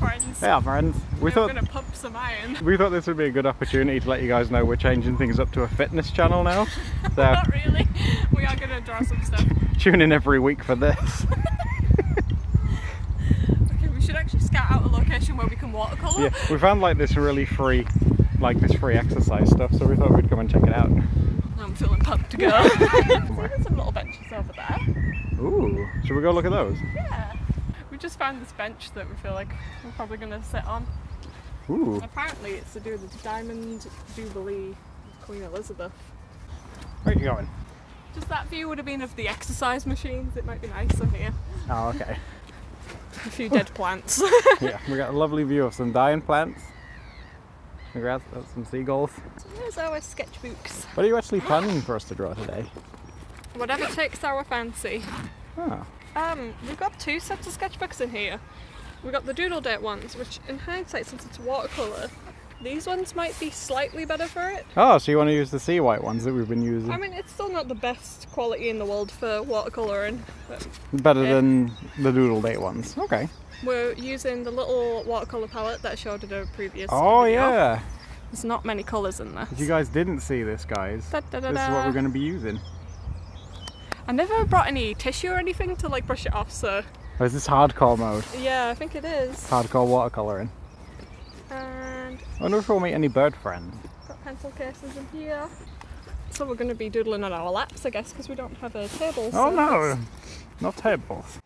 friends. Yeah, friends. We We're thought gonna pump some iron. we thought this would be a good opportunity to let you guys know we're changing things up to a fitness channel now. So Not really. We are gonna draw some stuff. tune in every week for this. Okay, we should actually scout out a location where we can watercolour. Yeah, we found like this really free, like this free exercise stuff, so we thought we'd come and check it out. I'm feeling pumped to go. There's some little benches over there. Ooh, should we go look at those? Yeah. Just found this bench that we feel like we're probably gonna sit on. Ooh, Apparently it's to do with the Diamond Jubilee of Queen Elizabeth. where are you going? Just that view would have been of the exercise machines. It might be nicer here. Oh, okay. A few dead plants. Yeah, we got a lovely view of some dying plants. Congrats, that's some seagulls. so here's our sketchbooks. What are you actually planning for us to draw today? Whatever takes our fancy. Oh, Um, we've got two sets of sketchbooks in here. We've got the doodle date ones, which in hindsight, since it's watercolour, these ones might be slightly better for it. oh so you want to use the Seawhite ones that we've been using? I mean, it's still not the best quality in the world for watercolouring, Better yeah. than the doodle date ones. Okay. we're using the little watercolour palette that I showed in a previous Oh video. yeah. There's not many colours in this. If you guys didn't see this, guys, Da, da, da, this is what we're going to be using. I never brought any tissue or anything to like brush it off, so Oh, is this hardcore mode? yeah, I think it is. Hardcore watercolouring. And I wonder if we'll meet any bird friends. got pencil cases in here. So we're going to be doodling on our laps, I guess, because we don't have a table. Oh so no, that's- not tables.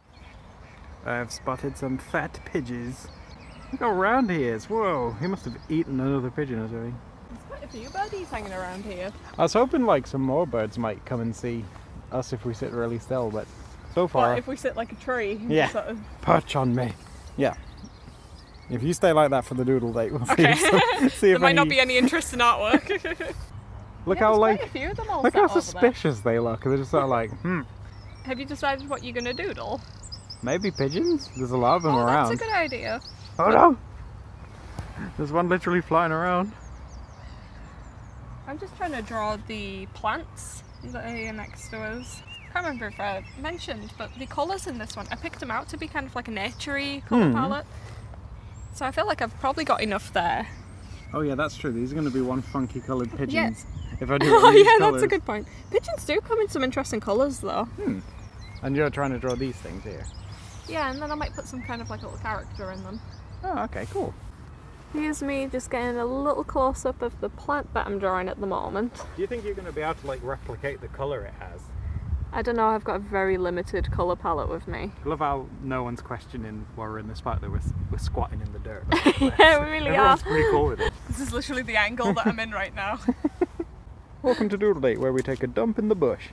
I've spotted some fat pigeons. Look how round he is. Whoa, he must have eaten another pigeon or something. There's quite a few birdies hanging around here. I was hoping like some more birds might come and see us if we sit really still, but so far, But if we sit like a tree, Yeah. sort of perch on me. Yeah. If you stay like that for the doodle date, we'll Okay. see. If, see there if might any, not be any interest in artwork. Look Yeah, how like quite a few of them all look how suspicious they look. They're just sort of like, hmm, Have you decided what you're gonna doodle? maybe pigeons. There's a lot of them oh, around. that's a good idea. Oh no! There's one literally flying around. I'm just trying to draw the plants that are here next to us. I can't remember if I mentioned, but the colours in this one, I picked them out to be kind of like a naturey colour Hmm. palette. So I feel like I've probably got enough there. Oh yeah, that's true. These are going to be one funky coloured pigeons. If I do Oh yeah, that's a good point. Pigeons do come in some interesting colours though. And you're trying to draw these things here. Yeah, and then I might put some kind of like little character in them. Oh, okay, cool. Here's me just getting a little close up of the plant that I'm drawing at the moment. Do you think you're going to be able to like replicate the colour it has? I don't know, I've got a very limited colour palette with me. I love how no one's questioning while we're in this park that we're, we're squatting in the dirt. yeah, we really Everyone's are. pretty cool with it. This is literally the angle that I'm in right now. Welcome to Doodle Date, where we take a dump in the bush.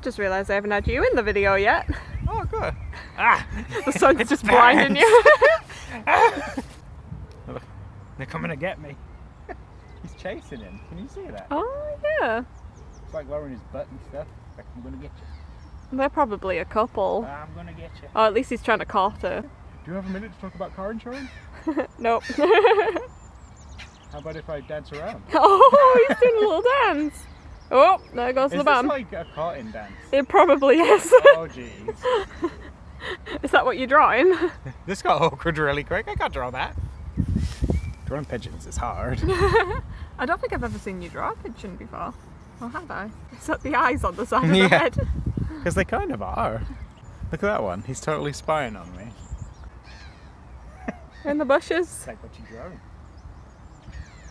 Just realised I haven't had you in the video yet. Oh, good. Ah! The sun's just blinding you. They're coming to get me. He's chasing him. Can you see that? oh yeah. It's like lowering his butt and stuff. Like, I'm gonna get you. They're probably a couple. I'm gonna get you. Oh, at least he's trying to court her. Do you have a minute to talk about car insurance? Nope. How about if I dance around? oh, he's doing a little dance. Oh, there goes Is the this bum. like a carting dance? It probably is. Oh jeez. is that what you're drawing? this got awkward really quick. I can't draw that. Drawing pigeons is hard. I don't think I've ever seen you draw a pigeon before. Or have I? Is that the eyes on the side of Yeah. the head? Because they kind of are. Look at that one. He's totally spying on me. In the bushes. It's like what you drawing?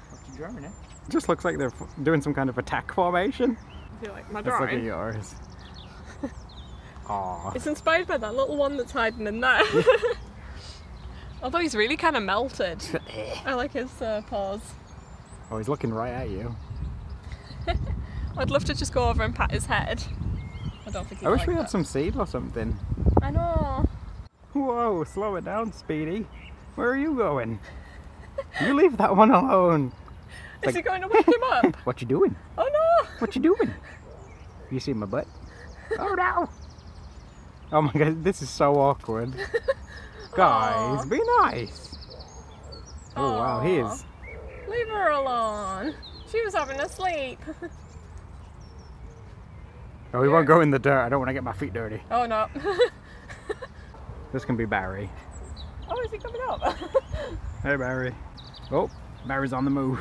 What you drawing, eh? Just looks like they're f- doing some kind of attack formation. I feel like my Let's look at yours. Aww. It's inspired by that little one that's hiding in there. Although he's really kind of melted. I like his uh, paws. Oh, he's looking right at you. I'd love to just go over and pat his head. I don't think I wish like we had that. some seed or something. I know. Whoa, slow it down, Speedy. Where are you going? You leave that one alone. Is Like- he going to wake him up? What you doing? Oh no! What you doing? You see my butt? Oh no! Oh my god, this is so awkward. Guys, be nice. Oh wow, he is. Leave her alone. She was having a sleep. Oh, we won't go in the dirt. I don't want to get my feet dirty. Oh no. This can be Barry. oh, is he coming up? Hey Barry. Oh, Barry's on the move.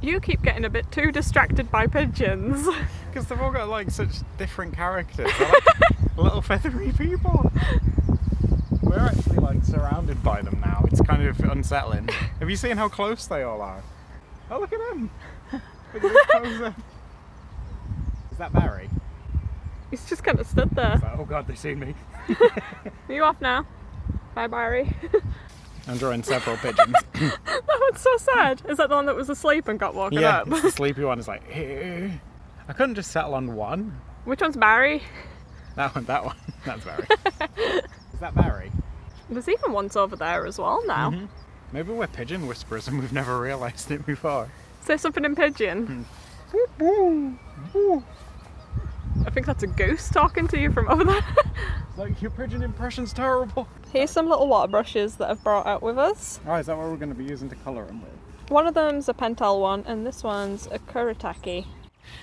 you keep getting a bit too distracted by pigeons. Because they've all got like such different characters. They're like little feathery people. We're actually like surrounded by them now. It's kind of unsettling. Have you seen how close they all are? Oh, look at him. Look at him. Is that Barry? He's just kind of stood there. Like, oh god, they've seen me. Are you off now? Bye, Barry. I'm drawing several pigeons. that one's so sad. Is that the one that was asleep and got woken yeah, up? it's the sleepy one. Is like, "Eh." I couldn't just settle on one. Which one's Barry? That one, that one. That's Barry. Is that Barry? There's even ones over there as well now. Mhm. Maybe we're pigeon whisperers and we've never realised it before. Say something in pigeon. I think that's a goose talking to you from over there. Like your pigeon impression's terrible. Here's some little water brushes that I've brought out with us. Oh, is that what we're going to be using to colour them with? One of them's a pentel one, and this one's a kuretake.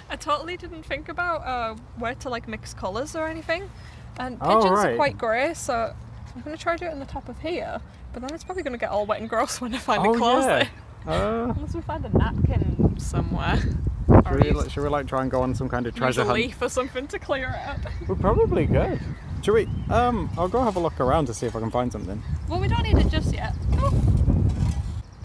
I totally didn't think about uh, where to like mix colours or anything. And Oh, pigeons right. are quite grey, so I'm going to try to do it on the top of here. But then it's probably going to get all wet and gross when I finally close it. Uh, Unless we find a napkin somewhere. should, we, like- should we like try and go on some kind of treasure a hunt? leaf or something to clear it up. We probably could. Should we? Um, I'll go have a look around to see if I can find something. Well, we don't need it just yet. Oh.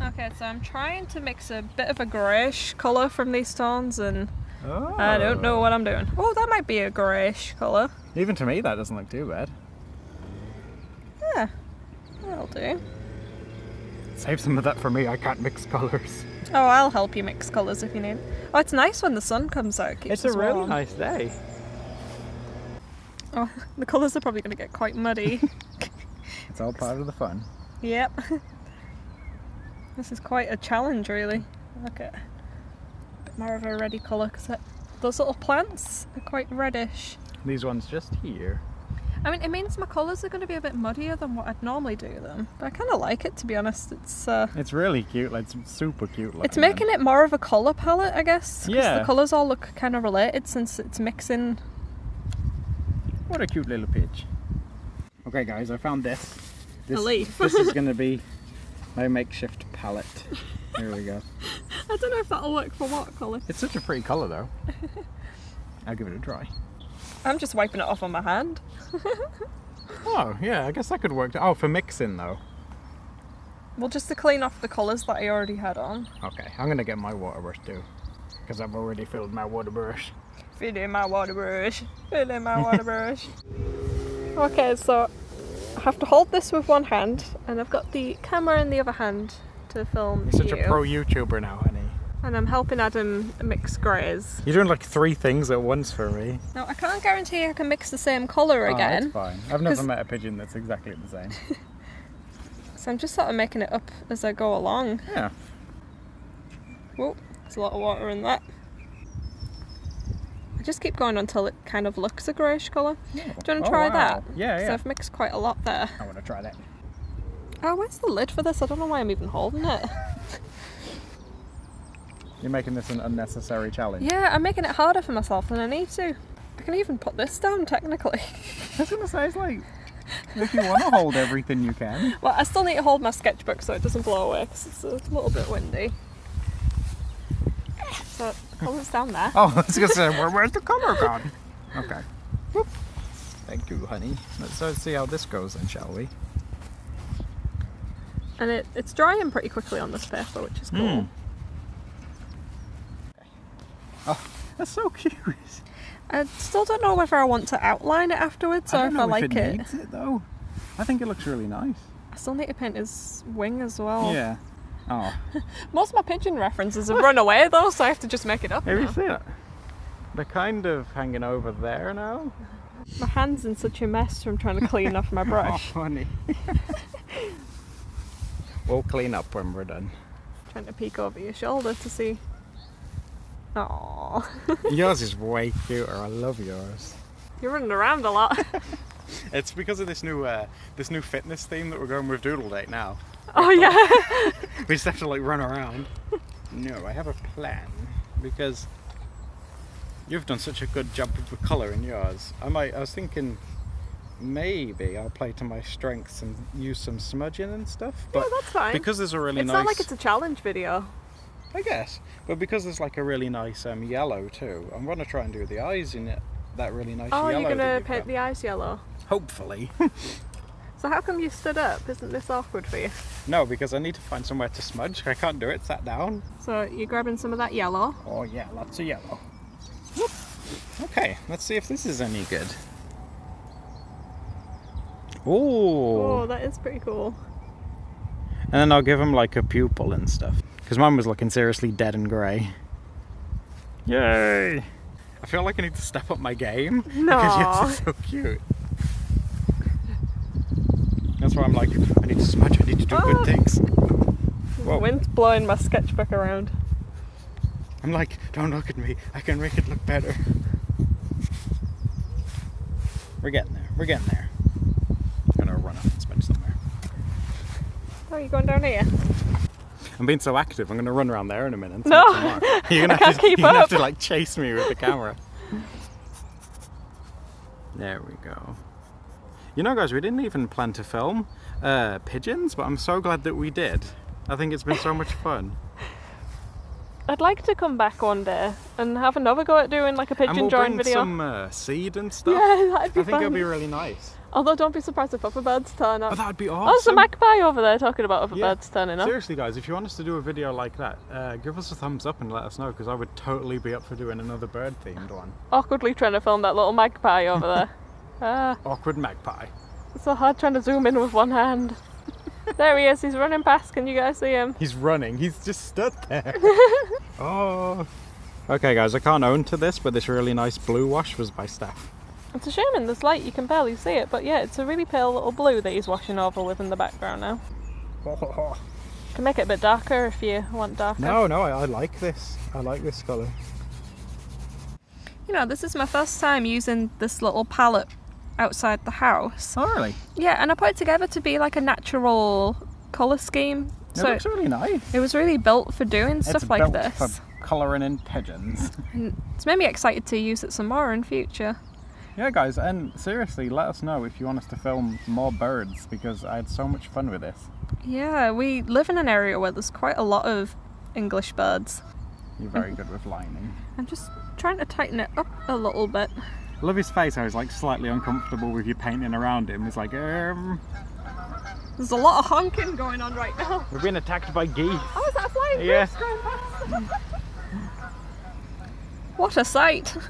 Okay, so I'm trying to mix a bit of a greyish colour from these tones, and Oh. I don't know what I'm doing. Oh, that might be a greyish colour. Even to me, that doesn't look too bad. Yeah, that'll do. Save some of that for me. I can't mix colours. Oh, I'll help you mix colours if you need. Oh, it's nice when the sun comes out. It keeps It's a really warm. nice day. Oh, the colours are probably going to get quite muddy. It's all part of the fun. yep. This is quite a challenge, really. Look at a bit more of a reddy colour because those little plants are quite reddish. These ones just here. I mean, it means my colours are going to be a bit muddier than what I'd normally do them, but I kind of like it to be honest. It's uh, It's really cute. Like it's super cute. it's making it more of a colour palette, I guess. Yeah. the colours all look kind of related since it's mixing. What a cute little pitch. Okay, guys, I found this. This, leaf. this is going to be my makeshift palette. Here we go. I don't know if that'll work for watercolour. It's such a pretty colour, though. I'll give it a try. I'm just wiping it off on my hand. Oh, yeah, I guess that could work. Oh, for mixing, though. Well, just to clean off the colours that I already had on. Okay, I'm going to get my water brush, too. Because I've already filled my water brush. Fill in my water brush. Fill in my water brush. Okay, so I have to hold this with one hand, and I've got the camera in the other hand to film You're such you. a pro YouTuber now. And I'm helping Adam mix greys. You're doing like three things at once for me. Now, I can't guarantee I can mix the same colour Oh, again, that's fine. I've never 'Cause- met a pigeon that's exactly the same. so I'm just sort of making it up as I go along. Yeah. Whoa, there's a lot of water in that. I just keep going until it kind of looks a greyish colour. Do you want to Oh, try wow. that? Yeah, 'Cause yeah. So I've mixed quite a lot there. I want to try that. Oh, where's the lid for this? I don't know why I'm even holding it. You're making this an unnecessary challenge. Yeah, I'm making it harder for myself than I need to. I can even put this down technically. I was gonna say it's like if you want to hold everything you can. well, I still need to hold my sketchbook so it doesn't blow away because it's a little bit windy. So, hold colour's down there. Oh, I was gonna say where, where's the color gone? Okay. Whoop. Thank you, honey. Let's uh, see how this goes then, shall we? And it, it's drying pretty quickly on this paper, which is cool. Mm. Oh, that's so cute. I still don't know whether I want to outline it afterwards I or don't if know I if like it, it. needs it though. I think it looks really nice. I still need to paint his wing as well. Yeah. Oh, Most of my pigeon references have run away though, so I have to just make it up. have you seen it? They're kind of hanging over there now. My hand's in such a mess from trying to clean off my Oh, brush. honey. we'll clean up when we're done. Trying to peek over your shoulder to see. Aww. yours is way cuter. I love yours. You're running around a lot. It's because of this new uh, this new fitness theme that we're going with Doodle Date now. oh yeah. We just have to like run around. No, I have a plan because you've done such a good job with the colour in yours. I might. I was thinking maybe I'll play to my strengths and use some smudging and stuff. Yeah, But that's fine. because there's a really it's nice, not like it's a challenge video. I guess, but because there's like a really nice um, yellow too, I'm gonna try and do the eyes in it. That really nice Oh, yellow. you're gonna paint got. the eyes yellow. Hopefully. So how come you stood up? Isn't this awkward for you? no, because I need to find somewhere to smudge. I can't do it sat down. So you're grabbing some of that yellow. Oh yeah, lots of yellow. Whoop. Okay, let's see if this is any good. Oh, Ooh. that is pretty cool. And then I'll give him like a pupil and stuff. Because mine was looking seriously dead and grey. Yay! I feel like I need to step up my game. Because No. yours is so cute. That's why I'm like, I need to smudge, I need to do Ah. good things. The Whoa. wind's blowing my sketchbook around. I'm like, don't look at me, I can make it look better. We're getting there, we're getting there. I'm gonna run up and smudge somewhere. Oh, you're going down here? I'm being so active, I'm gonna run around there in a minute. No, smudge some more. You're gonna have to, you're gonna have to like chase me with the camera. There we go. You know, guys, we didn't even plan to film uh, pigeons, but I'm so glad that we did. I think it's been so much fun. I'd like to come back one day and have another go at doing like a pigeon and we'll drawing bring video. some uh, seed and stuff. Yeah, that'd be I be think it'll be really nice. Although don't be surprised if other birds turn up. But that would be awesome. Oh, there's a magpie over there talking about other Yeah. birds turning up. Seriously, guys, if you want us to do a video like that, uh, give us a thumbs up and let us know because I would totally be up for doing another bird themed one. Awkwardly trying to film that little magpie over there. Ah, Awkward magpie. it's so hard trying to zoom in with one hand. there he is, he's running past. Can you guys see him? He's running. He's just stood there. oh. Okay, guys, I can't own to this, but this really nice blue wash was by Steph. It's a shame in this light you can barely see it, but yeah, it's a really pale little blue that he's washing over with in the background now. Can make it a bit darker if you want darker. no, no, I, I like this. I like this colour. You know, this is my first time using this little palette outside the house. Oh, really? Yeah, and I put it together to be like a natural colour scheme. It So looks really nice. it was really built for doing stuff it's like built this. for colouring in pigeons. And it's made me excited to use it some more in future. Yeah, guys, and seriously, let us know if you want us to film more birds because I had so much fun with this. Yeah, we live in an area where there's quite a lot of English birds. You're very good with lining. I'm just trying to tighten it up a little bit. I love his face. I was like slightly uncomfortable with you painting around him. He's like, um, There's a lot of honking going on right now. we're being attacked by geese. Oh, is that flying Yeah. goose going past? what a sight!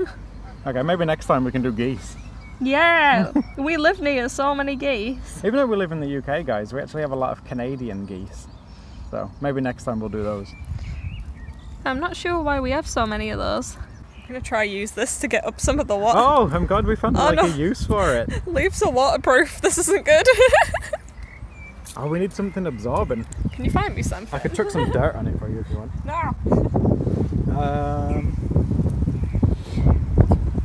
Okay, maybe next time we can do geese. yeah, we live near so many geese. Even though we live in the UK, guys, we actually have a lot of Canadian geese. So maybe next time we'll do those. I'm not sure why we have so many of those. I'm gonna try use this to get up some of the water. Oh, I'm glad we found Oh, like no. a use for it. Leaves are waterproof. This isn't good. Oh, we need something absorbent. Can you find me something? I could chuck some dirt on it for you if you want. No. Um.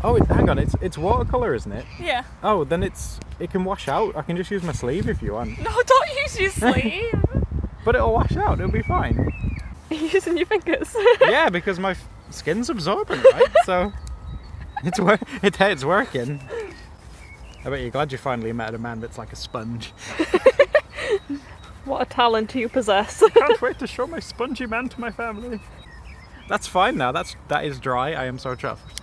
Oh, it, hang on. It's it's watercolor, isn't it? Yeah. Oh, then it's it can wash out. I can just use my sleeve if you want. No, don't use your sleeve. But it'll wash out. It'll be fine. You're using your fingers. yeah, because my skin's absorbent, right? so it's wor- it's it's working. I bet you're glad you finally met a man that's like a sponge. what a talent you possess. Can't wait to show my spongy man to my family. That's fine now. That's that is dry. I am so chuffed.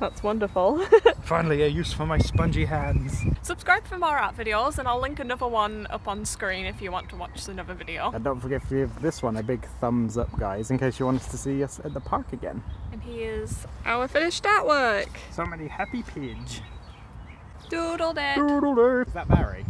That's wonderful. Finally, a use for my spongy hands. Subscribe for more art videos, and I'll link another one up on screen if you want to watch another video. And don't forget to give this one a big thumbs up, guys, in case you want us to see us at the park again. And here's our finished artwork. So many happy pigs. Doodle did. Doodle Is that Barry?